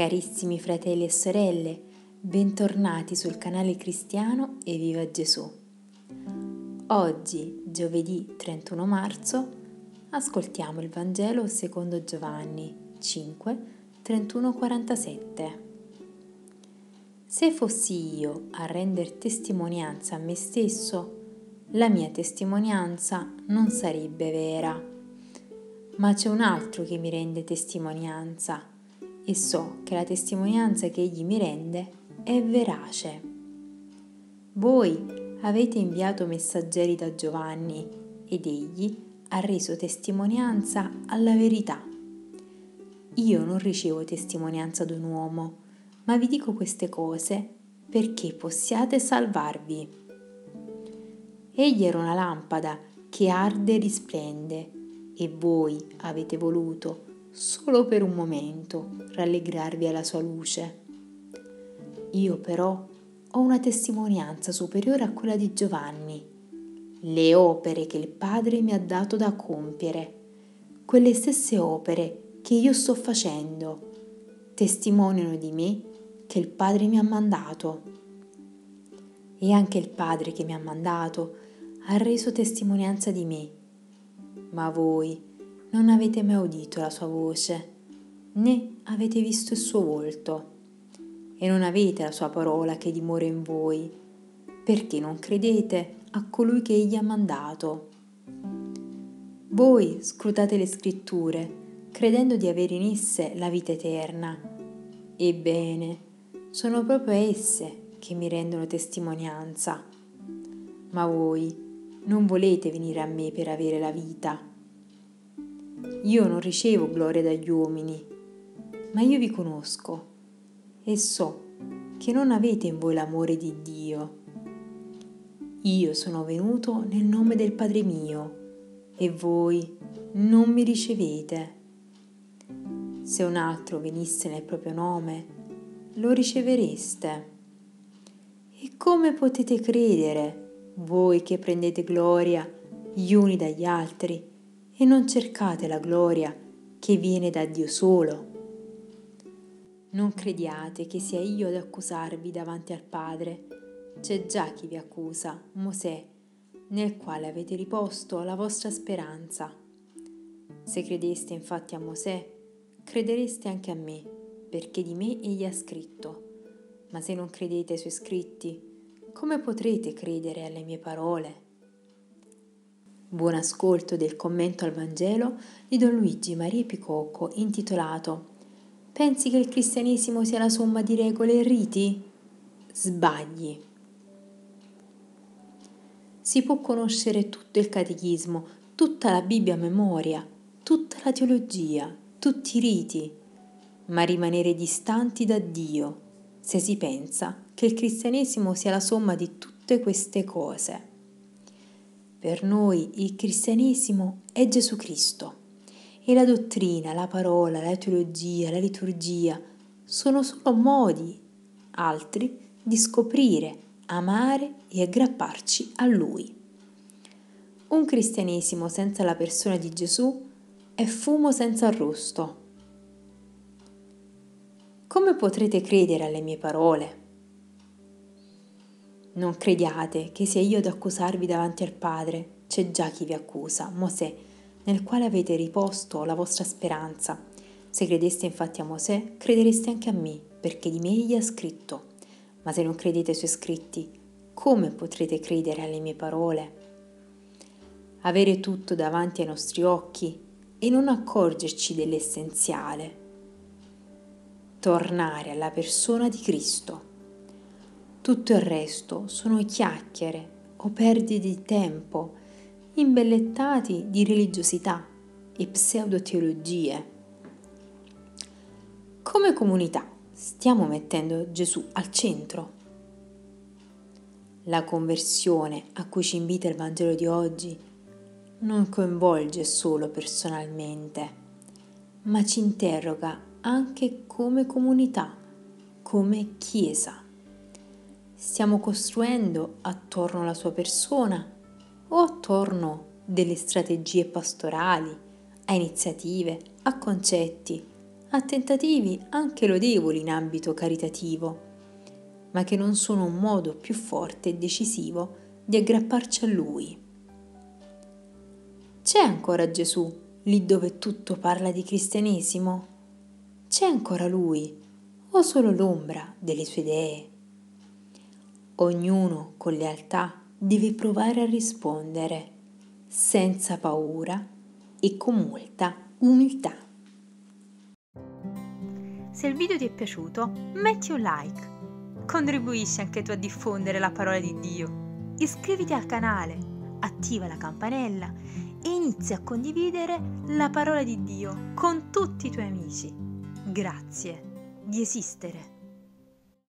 Carissimi fratelli e sorelle, bentornati sul canale cristiano e viva Gesù. Oggi, giovedì 31 marzo, ascoltiamo il Vangelo secondo Giovanni 5, 31-47. Se fossi io a rendere testimonianza a me stesso, la mia testimonianza non sarebbe vera. Ma c'è un altro che mi rende testimonianza e so che la testimonianza che egli mi rende è verace. Voi avete inviato messaggeri da Giovanni ed egli ha reso testimonianza alla verità. Io non ricevo testimonianza d'un uomo, ma vi dico queste cose perché possiate salvarvi. Egli era una lampada che arde e risplende e voi avete voluto solo per un momento rallegrarvi alla sua luce. Io però ho una testimonianza superiore a quella di Giovanni, le opere che il Padre mi ha dato da compiere, quelle stesse opere che io sto facendo, testimoniano di me che il Padre mi ha mandato. E anche il Padre che mi ha mandato ha reso testimonianza di me. Ma voi, non avete mai udito la sua voce, né avete visto il suo volto, e non avete la sua parola che dimora in voi, perché non credete a colui che egli ha mandato. Voi scrutate le scritture, credendo di avere in esse la vita eterna. Ebbene, sono proprio esse che mi rendono testimonianza. Ma voi non volete venire a me per avere la vita io non ricevo gloria dagli uomini, ma io vi conosco e so che non avete in voi l'amore di Dio. Io sono venuto nel nome del Padre mio e voi non mi ricevete. Se un altro venisse nel proprio nome, lo ricevereste. E come potete credere, voi che prendete gloria gli uni dagli altri, e non cercate la gloria che viene da Dio solo. Non crediate che sia io ad accusarvi davanti al Padre. C'è già chi vi accusa, Mosè, nel quale avete riposto la vostra speranza. Se credeste infatti a Mosè, credereste anche a me, perché di me egli ha scritto. Ma se non credete ai suoi scritti, come potrete credere alle mie parole? Buon ascolto del commento al Vangelo di Don Luigi Maria Picocco intitolato Pensi che il cristianesimo sia la somma di regole e riti? Sbagli. Si può conoscere tutto il catechismo, tutta la Bibbia a memoria, tutta la teologia, tutti i riti, ma rimanere distanti da Dio se si pensa che il cristianesimo sia la somma di tutte queste cose. Per noi il cristianesimo è Gesù Cristo e la dottrina, la parola, la teologia, la liturgia sono solo modi, altri, di scoprire, amare e aggrapparci a Lui. Un cristianesimo senza la persona di Gesù è fumo senza arrosto. Come potrete credere alle mie parole? Non crediate che sia io ad accusarvi davanti al Padre, c'è già chi vi accusa, Mosè, nel quale avete riposto la vostra speranza. Se credeste infatti a Mosè, credereste anche a me, perché di me egli ha scritto. Ma se non credete ai suoi scritti, come potrete credere alle mie parole? Avere tutto davanti ai nostri occhi e non accorgerci dell'essenziale. Tornare alla persona di Cristo tutto il resto sono chiacchiere o perdite di tempo, imbellettati di religiosità e pseudoteologie. Come comunità stiamo mettendo Gesù al centro. La conversione a cui ci invita il Vangelo di oggi non coinvolge solo personalmente, ma ci interroga anche come comunità, come Chiesa. Stiamo costruendo attorno alla sua persona o attorno delle strategie pastorali, a iniziative, a concetti, a tentativi anche lodevoli in ambito caritativo, ma che non sono un modo più forte e decisivo di aggrapparci a Lui. C'è ancora Gesù lì dove tutto parla di cristianesimo? C'è ancora Lui o solo l'ombra delle sue idee? Ognuno con lealtà deve provare a rispondere senza paura e con molta umiltà. Se il video ti è piaciuto, metti un like. Contribuisci anche tu a diffondere la parola di Dio. Iscriviti al canale, attiva la campanella e inizia a condividere la parola di Dio con tutti i tuoi amici. Grazie di esistere.